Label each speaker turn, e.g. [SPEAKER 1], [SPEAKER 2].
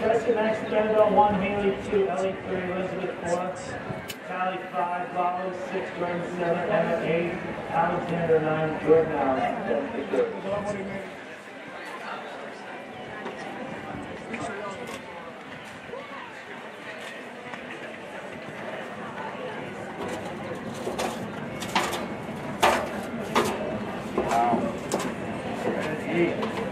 [SPEAKER 1] Prescott Max Kendall, 1, Haley, 2, Ellie, 3, Elizabeth, 4, Sally, 5, Lalo, 6, Jordan, 7, Emma, 8, Alexander, 9, Jordan, Allen, Wow. Eight.